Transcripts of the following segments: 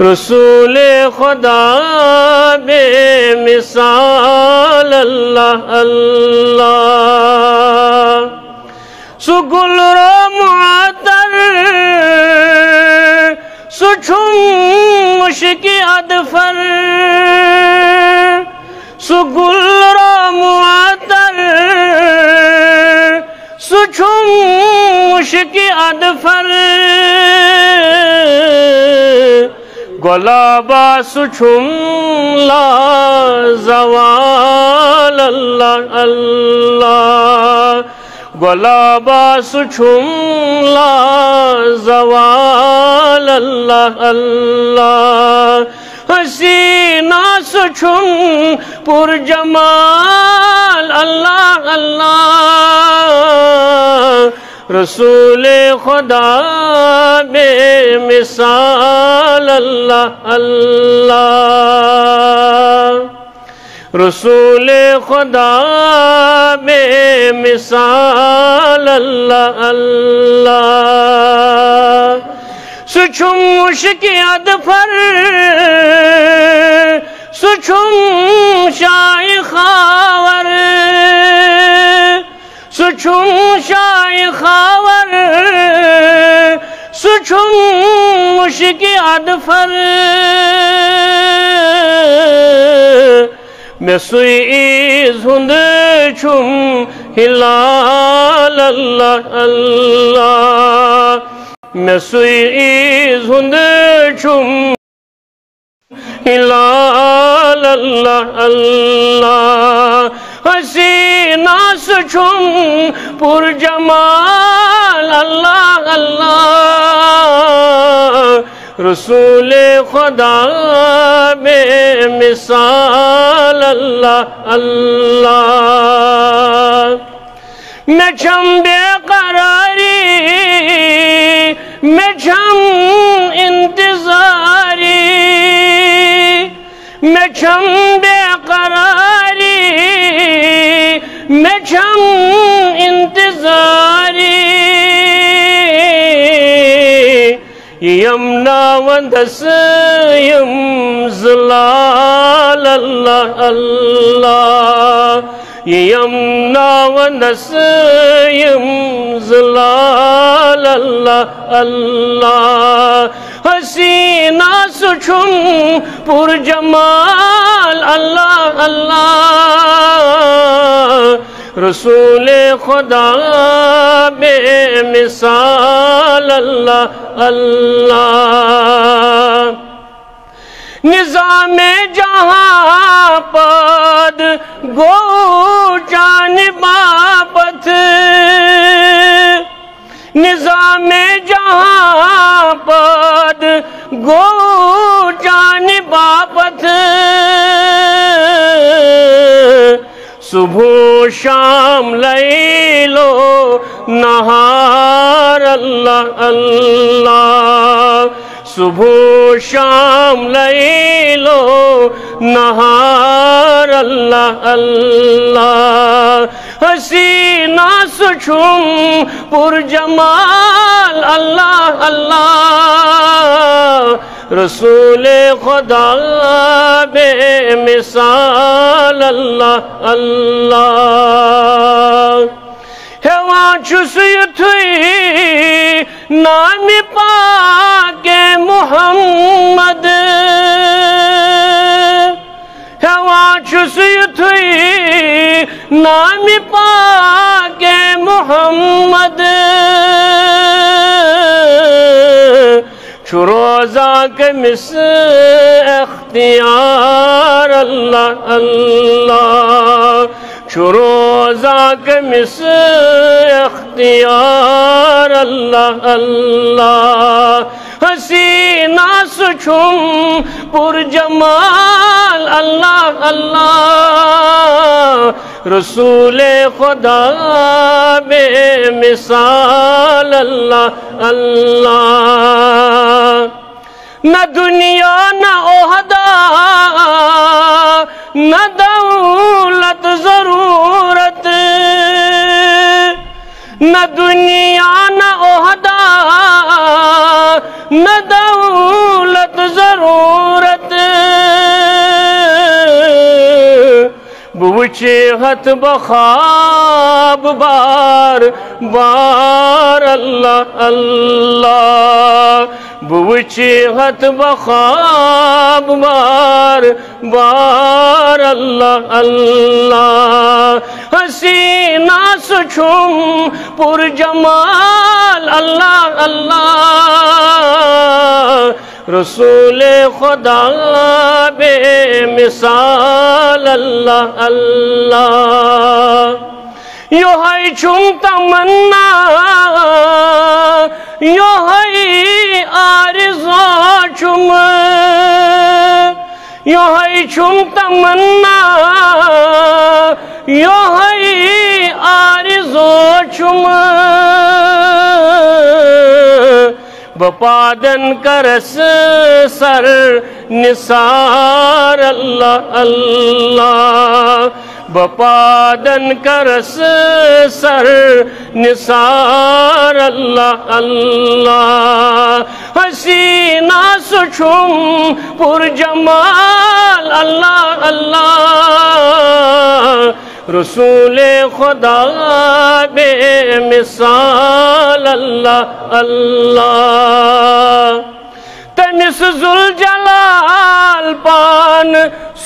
رسول خدا بے مثال اللہ اللہ سگل رو معطر سچھم مشک ادفر سگل رو معطر سچھم مشک ادفر گلابا سچھم لا زوال اللہ اللہ۔ گلابا سچھم لا زوال اللہ اللہ۔ حسینہ سچھم پر جمال اللہ۔ رسول خدا بے مثال اللہ اللہ۔ رسول خدا بے مثال اللہ اللہ۔ سچھم مشکی ادفر سچھم شائی خاور۔ سچھم شائی خاور سچھم مشکی ادفر میں سوئی زند چھم ہلال اللہ اللہ۔ میں سوئی زند چھم ہلال اللہ اللہ۔ حسینہ سچھم پر جمال اللہ اللہ رسول خدا بے مثال اللہ اللہ میں چھم بے قراری میں چھم انتظاری میں چھم بے قراری میں انتظاری یمنا وندس یم زلال اللہ اللہ یمنا وندس یم زلال اللہ اللہ حسینہ سچھم پر جمال اللہ اللہ رسول خدا بے مثال اللہ اللہ۔ نظام جہاں پد گو جان باپت نظام جہاں پد گو صبح شام لیلو، نہار اللہ اللہ۔ صبح شام لیلو، نہار اللہ اللہ۔ حسینہ سچھم پر جمال اللہ اللہ۔ رسول خدا بے مثال اللہ اللہ۔ ہیوان چھس یتھوئی نام پاک محمد۔ ہیوان چھس یتھوئی نام پاک محمد۔ چھروزہ کمس اختیار اللہ اللہ۔ چھروزہ کمس اختیار اللہ اللہ۔ حسینہ سچھم پر جمال، اللہ اللہ۔ رسول خدا بے مثال، اللہ اللہ۔ نہ دنیا نہ عہدہ نہ دولت ضرورت نہ دنیا نہ عہدہ نہ دولت ضرورت بوچے ہت بخاب بار بار اللہ اللہ۔ بو چیہت بخواب بار بار اللہ اللہ۔ حسینہ سچھم پر جمال۔ اللہ اللہ۔ رسول خدا بے مثال۔ اللہ اللہ۔ یو ہے چھم تمنا، یو ہے آرزو چھم یو ہے چھم تمنا، یو ہے آرزو چھم بپادن کرس سر نثار اللہ اللہ۔ بپادن کرس سر، نثار اللہ اللہ۔ حسینہ سچھم پر جمال اللہ اللہ۔ رسول خدا بے مثال اللہ اللہ۔ تنس ذل جلال پان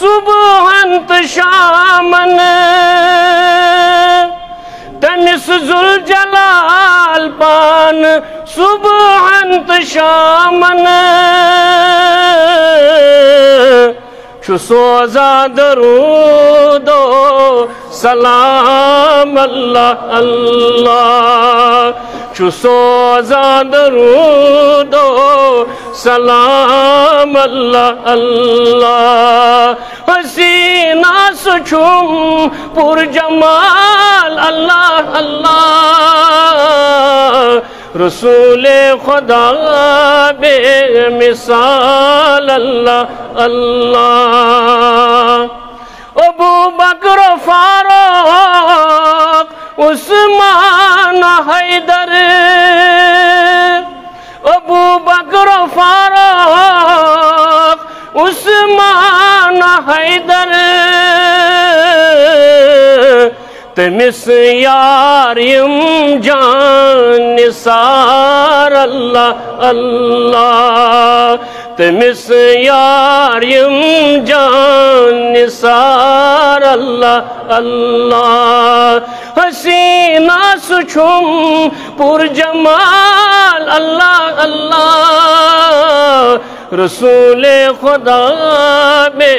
صبح انت شامن تنس ذل جلال پان. صبح انت شامن چھو سوزا درود و سلام اللہ اللہ. چھو سوزا درود و سلام اللہ اللہ۔ حسینہ سچھم، پر جمال اللہ اللہ۔ رسول خدا بے مثال اللہ اللہ۔ ابو بکر فاروق، عثمان حیدر۔ بکر فاروق، عثمان حیدر۔ تمس یاریم جان، نثار اللہ اللہ۔ تمس یاریم جان، نثار اللہ اللہ۔ حسینہ سچھم پر جمال اللہ اللہ رسول خدا بے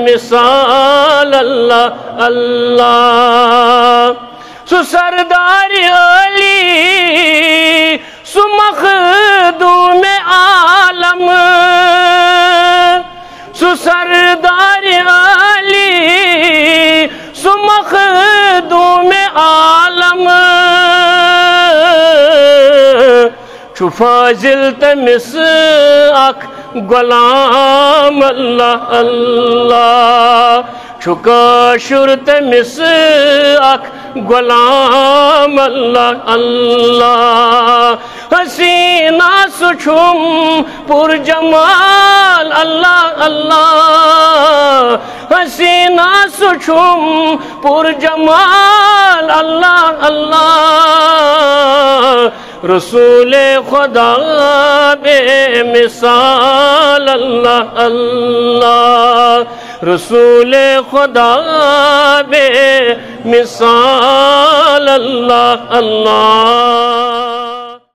مثال اللہ اللہ سو سردار علی سو مخدوم عالم سو سردار علی چھو فاضل تمس اک غلام اللہ اللہ چھو کاشر تمس اک غلام اللہ اللہ حسینہ سچھم پر جمال اللہ اللہ حسینہ سچھم پر جمال اللہ اللہ رسول خدا بے مثال اللہ اللہ۔ رسول خدا بے مثال اللہ اللہ۔